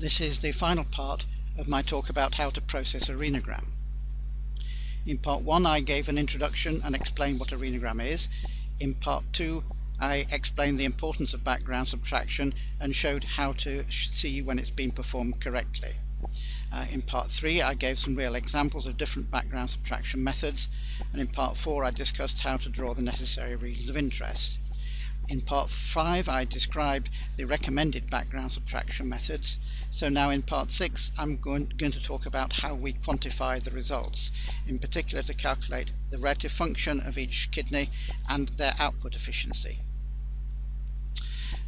This is the final part of my talk about how to process a renogram. In part 1 I gave an introduction and explained what a renogram is. In part 2 I explained the importance of background subtraction and showed how to see when it's been performed correctly. Uh, in part 3 I gave some real examples of different background subtraction methods and in part 4 I discussed how to draw the necessary regions of interest. In part 5 I described the recommended background subtraction methods, so now in part 6 I'm going, going, to talk about how we quantify the results, in particular to calculate the relative function of each kidney and their output efficiency.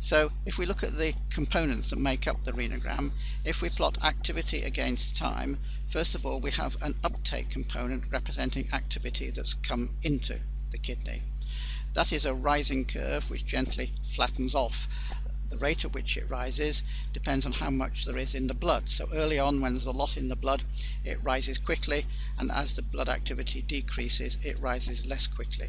So if we look at the components that make up the renogram, if we plot activity against time, first of all we have an uptake component representing activity that's come into the kidney. That is a rising curve which gently flattens off. The rate at which it rises depends on how much there is in the blood. So early on when there's a lot in the blood it rises quickly and as the blood activity decreases it rises less quickly.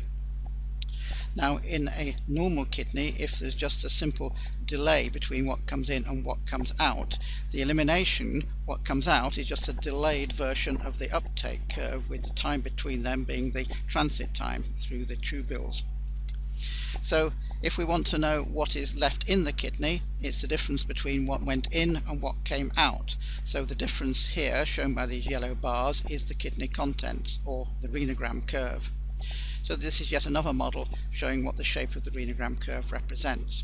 Now in a normal kidney if there's just a simple delay between what comes in and what comes out the elimination what comes out is just a delayed version of the uptake curve with the time between them being the transit time through the tubules. So if we want to know what is left in the kidney, it's the difference between what went in and what came out. So the difference here, shown by these yellow bars, is the kidney contents, or the renogram curve. So this is yet another model showing what the shape of the renogram curve represents.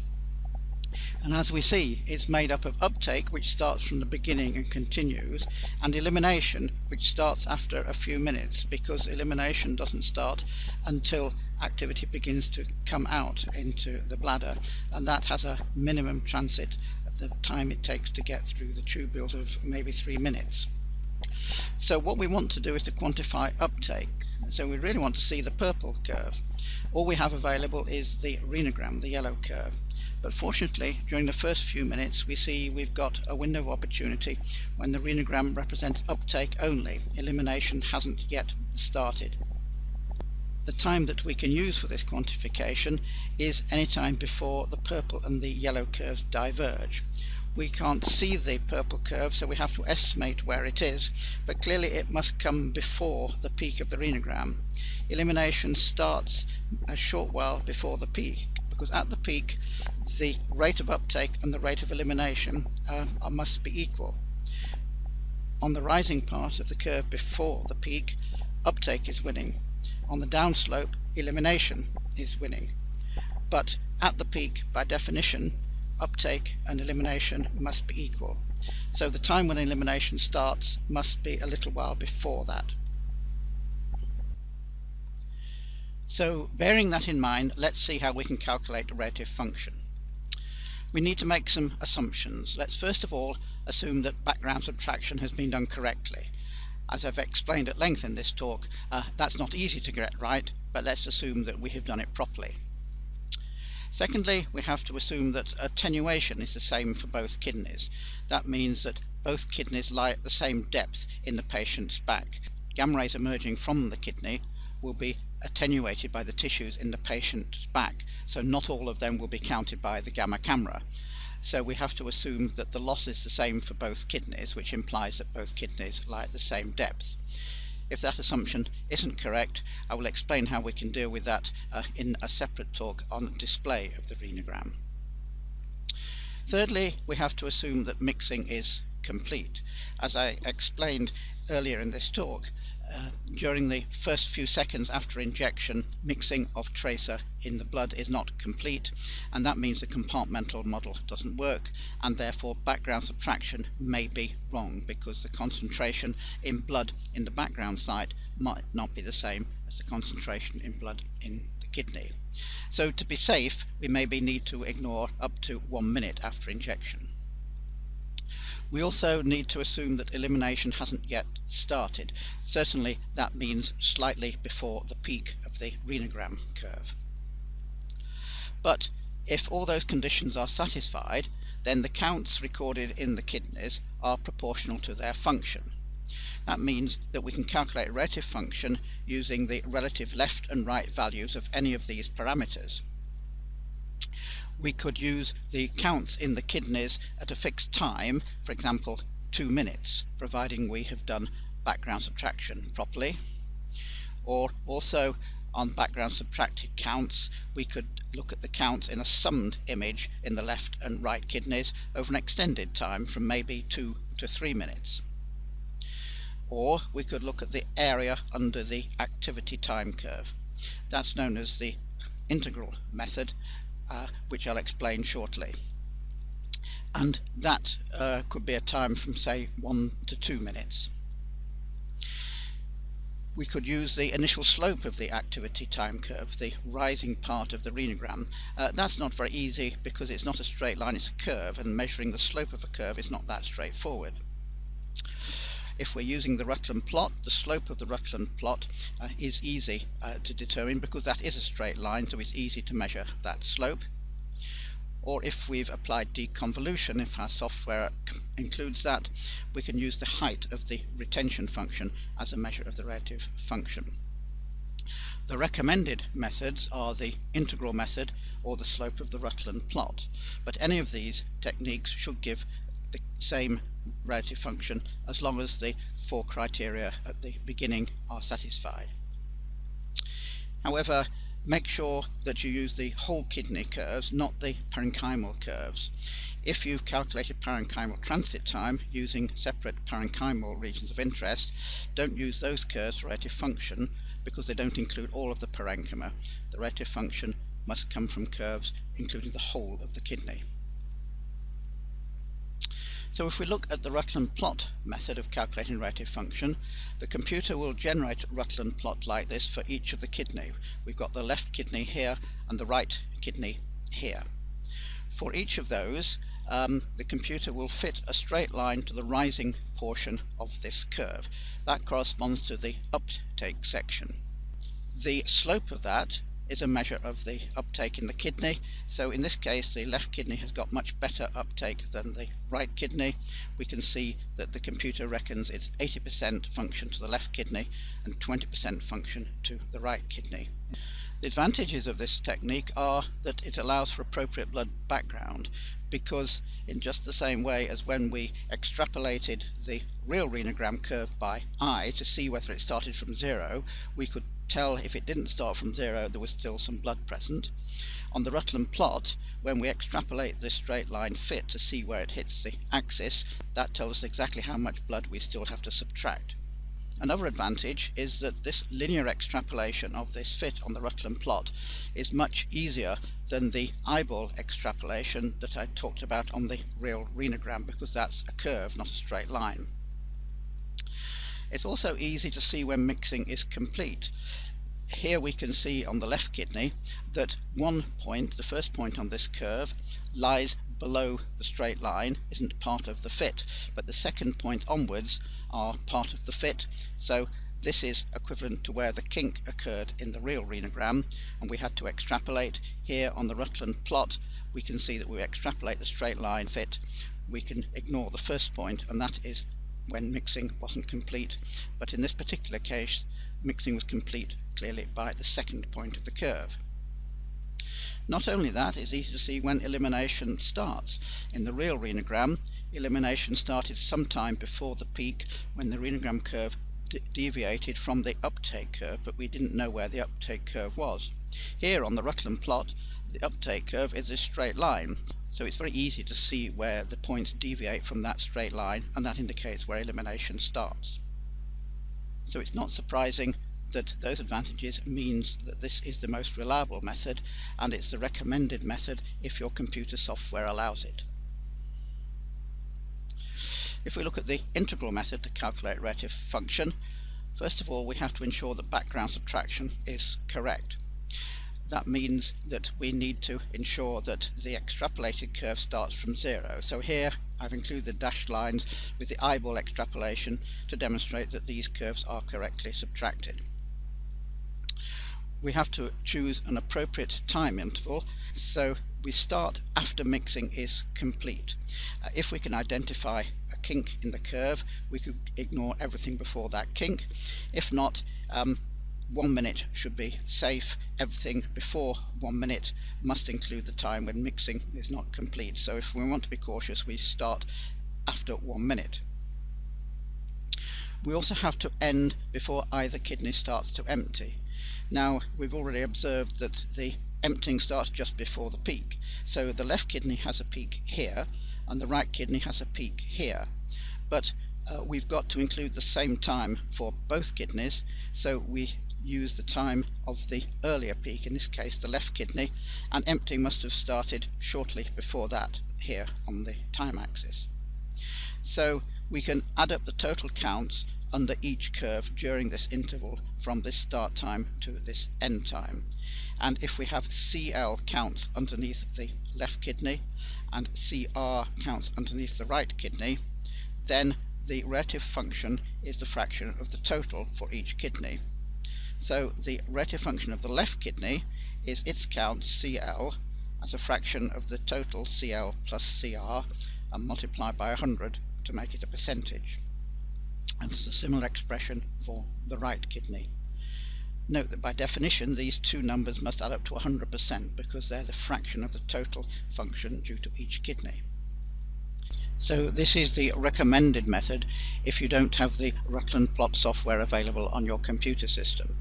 And as we see, it's made up of uptake, which starts from the beginning and continues, and elimination, which starts after a few minutes, because elimination doesn't start until activity begins to come out into the bladder and that has a minimum transit the time it takes to get through the tubules of maybe three minutes. So what we want to do is to quantify uptake. So we really want to see the purple curve. All we have available is the renogram, the yellow curve. But fortunately, during the first few minutes, we see we've got a window of opportunity when the renogram represents uptake only. Elimination hasn't yet started the time that we can use for this quantification is any time before the purple and the yellow curves diverge. We can't see the purple curve so we have to estimate where it is but clearly it must come before the peak of the renogram. Elimination starts a short while before the peak because at the peak the rate of uptake and the rate of elimination uh, must be equal. On the rising part of the curve before the peak uptake is winning on the downslope, elimination is winning. But at the peak, by definition, uptake and elimination must be equal. So the time when elimination starts must be a little while before that. So bearing that in mind, let's see how we can calculate the relative function. We need to make some assumptions. Let's first of all assume that background subtraction has been done correctly. As I've explained at length in this talk, uh, that's not easy to get right, but let's assume that we have done it properly. Secondly, we have to assume that attenuation is the same for both kidneys. That means that both kidneys lie at the same depth in the patient's back. Gamma rays emerging from the kidney will be attenuated by the tissues in the patient's back, so not all of them will be counted by the gamma camera. So we have to assume that the loss is the same for both kidneys, which implies that both kidneys lie at the same depth. If that assumption isn't correct, I will explain how we can deal with that uh, in a separate talk on display of the renogram. Thirdly, we have to assume that mixing is complete. As I explained earlier in this talk, uh, during the first few seconds after injection, mixing of tracer in the blood is not complete, and that means the compartmental model doesn't work, and therefore background subtraction may be wrong because the concentration in blood in the background site might not be the same as the concentration in blood in the kidney. So to be safe, we maybe need to ignore up to one minute after injection. We also need to assume that elimination hasn't yet started. Certainly that means slightly before the peak of the renogram curve. But if all those conditions are satisfied, then the counts recorded in the kidneys are proportional to their function. That means that we can calculate relative function using the relative left and right values of any of these parameters. We could use the counts in the kidneys at a fixed time, for example two minutes, providing we have done background subtraction properly. Or also on background subtracted counts we could look at the counts in a summed image in the left and right kidneys over an extended time from maybe two to three minutes. Or we could look at the area under the activity time curve. That's known as the integral method uh, which I'll explain shortly. And that uh, could be a time from say one to two minutes. We could use the initial slope of the activity time curve, the rising part of the renogram. Uh, that's not very easy because it's not a straight line, it's a curve, and measuring the slope of a curve is not that straightforward. If we're using the Rutland plot, the slope of the Rutland plot uh, is easy uh, to determine because that is a straight line, so it's easy to measure that slope. Or if we've applied deconvolution, if our software includes that, we can use the height of the retention function as a measure of the relative function. The recommended methods are the integral method or the slope of the Rutland plot, but any of these techniques should give the same relative function as long as the four criteria at the beginning are satisfied. However, make sure that you use the whole kidney curves, not the parenchymal curves. If you've calculated parenchymal transit time using separate parenchymal regions of interest, don't use those curves for relative function because they don't include all of the parenchyma. The relative function must come from curves including the whole of the kidney. So if we look at the Rutland plot method of calculating relative function, the computer will generate a Rutland plot like this for each of the kidney. We've got the left kidney here and the right kidney here. For each of those, um, the computer will fit a straight line to the rising portion of this curve. That corresponds to the uptake section. The slope of that is a measure of the uptake in the kidney. So in this case the left kidney has got much better uptake than the right kidney. We can see that the computer reckons it's 80% function to the left kidney and 20% function to the right kidney. The advantages of this technique are that it allows for appropriate blood background because in just the same way as when we extrapolated the real renogram curve by eye to see whether it started from zero, we could tell if it didn't start from zero there was still some blood present. On the Rutland plot, when we extrapolate this straight line fit to see where it hits the axis, that tells us exactly how much blood we still have to subtract. Another advantage is that this linear extrapolation of this fit on the Rutland plot is much easier than the eyeball extrapolation that I talked about on the real renogram because that's a curve, not a straight line. It's also easy to see when mixing is complete. Here we can see on the left kidney that one point, the first point on this curve, lies below the straight line, isn't part of the fit, but the second point onwards are part of the fit, so this is equivalent to where the kink occurred in the real renogram, and we had to extrapolate. Here on the Rutland plot, we can see that we extrapolate the straight line fit, we can ignore the first point, and that is when mixing wasn't complete, but in this particular case mixing was complete clearly by the second point of the curve. Not only that, it's easy to see when elimination starts. In the real renogram, elimination started sometime before the peak when the renogram curve deviated from the uptake curve, but we didn't know where the uptake curve was. Here on the Rutland plot, the uptake curve is a straight line, so it's very easy to see where the points deviate from that straight line and that indicates where elimination starts. So it's not surprising that those advantages means that this is the most reliable method and it's the recommended method if your computer software allows it. If we look at the integral method to calculate relative function, first of all we have to ensure that background subtraction is correct that means that we need to ensure that the extrapolated curve starts from zero. So here I've included the dashed lines with the eyeball extrapolation to demonstrate that these curves are correctly subtracted. We have to choose an appropriate time interval so we start after mixing is complete. Uh, if we can identify a kink in the curve we could ignore everything before that kink. If not um, one minute should be safe. Everything before one minute must include the time when mixing is not complete. So if we want to be cautious, we start after one minute. We also have to end before either kidney starts to empty. Now we've already observed that the emptying starts just before the peak. So the left kidney has a peak here and the right kidney has a peak here. But uh, we've got to include the same time for both kidneys so we use the time of the earlier peak, in this case the left kidney, and emptying must have started shortly before that here on the time axis. So we can add up the total counts under each curve during this interval from this start time to this end time. And if we have CL counts underneath the left kidney and CR counts underneath the right kidney, then the relative function is the fraction of the total for each kidney. So the relative function of the left kidney is its count CL as a fraction of the total CL plus CR and multiplied by 100 to make it a percentage. And it's a similar expression for the right kidney. Note that by definition these two numbers must add up to 100% because they're the fraction of the total function due to each kidney. So this is the recommended method if you don't have the Rutland plot software available on your computer system.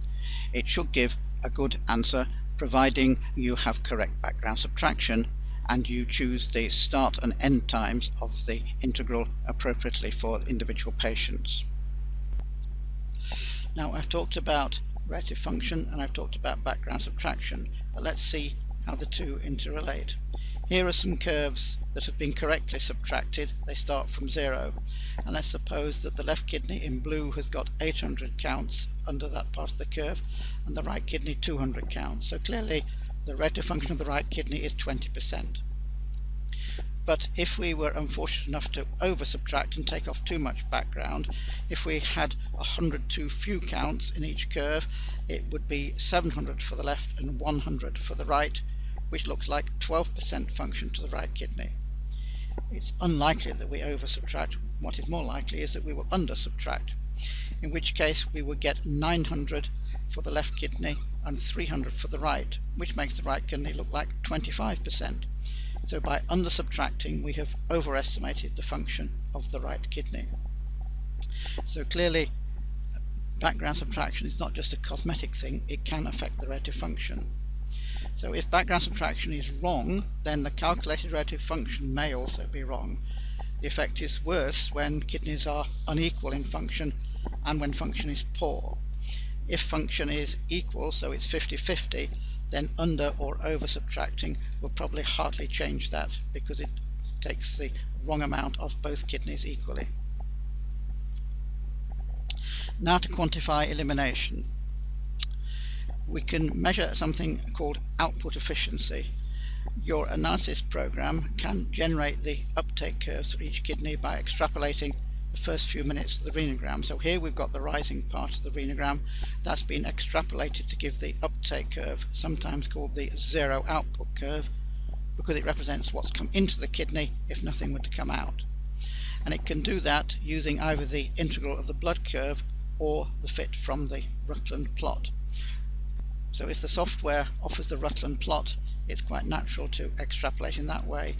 It should give a good answer providing you have correct background subtraction and you choose the start and end times of the integral appropriately for individual patients. Now I've talked about relative function and I've talked about background subtraction, but let's see how the two interrelate. Here are some curves that have been correctly subtracted. They start from zero. And let's suppose that the left kidney in blue has got 800 counts under that part of the curve and the right kidney 200 counts. So clearly the relative function of the right kidney is 20%. But if we were unfortunate enough to over subtract and take off too much background, if we had 100 too few counts in each curve, it would be 700 for the left and 100 for the right, which looks like 12% function to the right kidney. It's unlikely that we over subtract. What is more likely is that we will under subtract, in which case we would get 900 for the left kidney and 300 for the right, which makes the right kidney look like 25%. So by under subtracting we have overestimated the function of the right kidney. So clearly background subtraction is not just a cosmetic thing, it can affect the relative function. So if background subtraction is wrong, then the calculated relative function may also be wrong. The effect is worse when kidneys are unequal in function and when function is poor. If function is equal, so it's 50-50, then under or over subtracting will probably hardly change that because it takes the wrong amount of both kidneys equally. Now to quantify elimination. We can measure something called output efficiency. Your analysis program can generate the uptake curves for each kidney by extrapolating the first few minutes of the renogram. So here we've got the rising part of the renogram that's been extrapolated to give the uptake curve, sometimes called the zero output curve, because it represents what's come into the kidney if nothing were to come out. And it can do that using either the integral of the blood curve or the fit from the Rutland plot. So if the software offers the Rutland plot, it's quite natural to extrapolate in that way,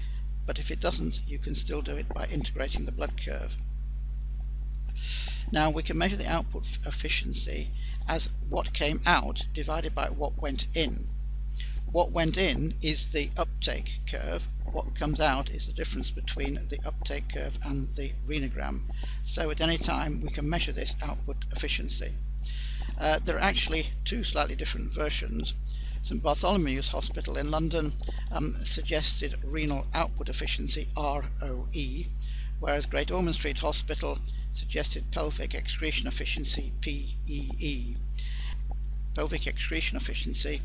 but if it doesn't, you can still do it by integrating the blood curve. Now we can measure the output efficiency as what came out divided by what went in. What went in is the uptake curve, what comes out is the difference between the uptake curve and the renogram. So at any time we can measure this output efficiency. Uh, there are actually two slightly different versions. St Bartholomew's Hospital in London um, suggested renal output efficiency ROE, whereas Great Ormond Street Hospital suggested pelvic excretion efficiency PEE. Pelvic excretion efficiency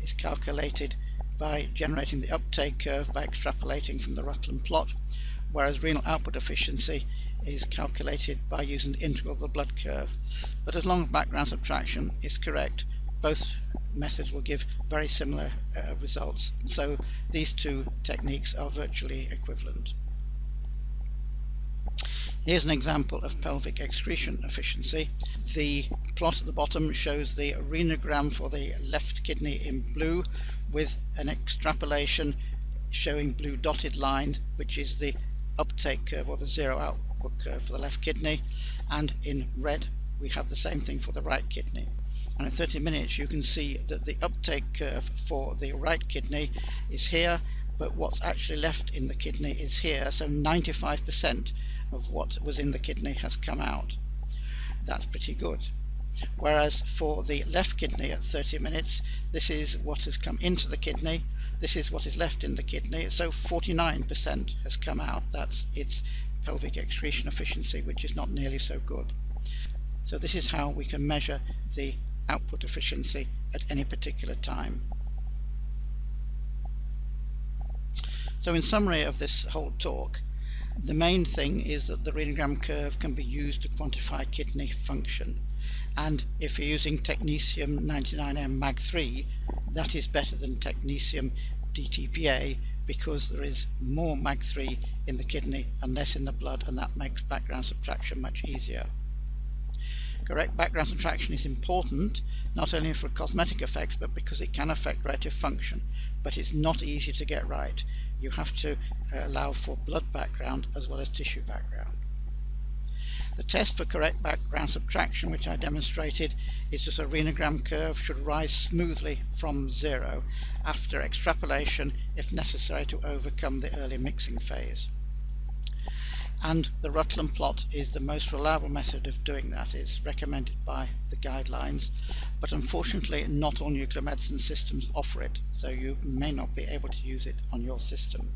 is calculated by generating the uptake curve by extrapolating from the Rutland plot, whereas renal output efficiency is calculated by using the integral of the blood curve. But as long as background subtraction is correct, both methods will give very similar uh, results. So these two techniques are virtually equivalent. Here's an example of pelvic excretion efficiency. The plot at the bottom shows the renogram for the left kidney in blue with an extrapolation showing blue dotted line which is the uptake curve or the zero output curve for the left kidney and in red we have the same thing for the right kidney. And in 30 minutes you can see that the uptake curve for the right kidney is here but what's actually left in the kidney is here. So 95% of what was in the kidney has come out. That's pretty good. Whereas for the left kidney at 30 minutes this is what has come into the kidney. This is what is left in the kidney. So 49% has come out. That's its pelvic excretion efficiency which is not nearly so good so this is how we can measure the output efficiency at any particular time. So in summary of this whole talk, the main thing is that the renogram curve can be used to quantify kidney function and if you're using technetium 99M mag3 that is better than technetium DTPA because there is more mag3 in the kidney and less in the blood and that makes background subtraction much easier. Correct background subtraction is important not only for cosmetic effects but because it can affect relative function but it's not easy to get right. You have to uh, allow for blood background as well as tissue background. The test for correct background subtraction which I demonstrated is that a renogram curve should rise smoothly from zero after extrapolation if necessary to overcome the early mixing phase and the Rutland plot is the most reliable method of doing that. It's recommended by the guidelines, but unfortunately not all nuclear medicine systems offer it, so you may not be able to use it on your system.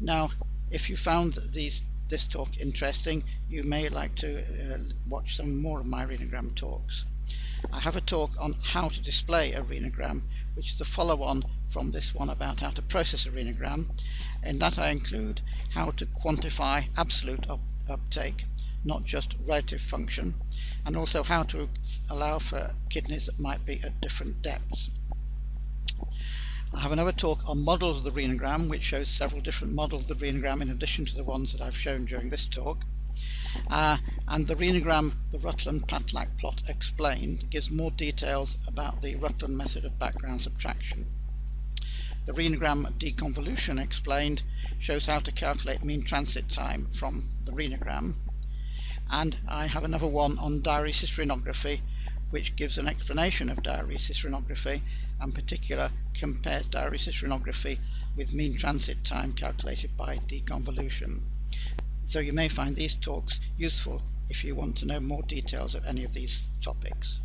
Now, if you found these, this talk interesting, you may like to uh, watch some more of my renogram talks. I have a talk on how to display a renogram, which is the follow-on from this one about how to process a renogram. In that I include how to quantify absolute up uptake, not just relative function, and also how to allow for kidneys that might be at different depths. I have another talk on models of the renogram which shows several different models of the renogram in addition to the ones that I've shown during this talk. Uh, and the renogram, the Rutland Patlak plot explained, gives more details about the Rutland method of background subtraction. The renogram deconvolution explained shows how to calculate mean transit time from the renogram. And I have another one on diuresis renography which gives an explanation of diuresis renography and particular compares diuresis renography with mean transit time calculated by deconvolution. So you may find these talks useful if you want to know more details of any of these topics.